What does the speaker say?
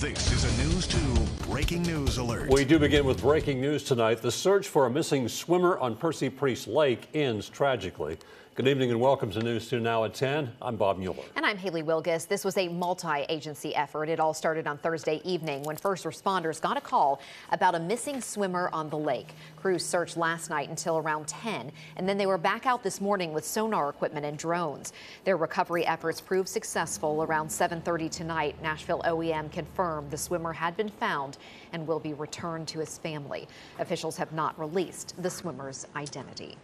This is a News 2 breaking news alert. We do begin with breaking news tonight. The search for a missing swimmer on Percy Priest Lake ends tragically. Good evening and welcome to News 2 Now at 10. I'm Bob Mueller. And I'm Haley Wilgus. This was a multi-agency effort. It all started on Thursday evening when first responders got a call about a missing swimmer on the lake. Crews searched last night until around 10, and then they were back out this morning with sonar equipment and drones. Their recovery efforts proved successful around 7.30 tonight. Nashville OEM confirmed the swimmer had been found and will be returned to his family. Officials have not released the swimmer's identity.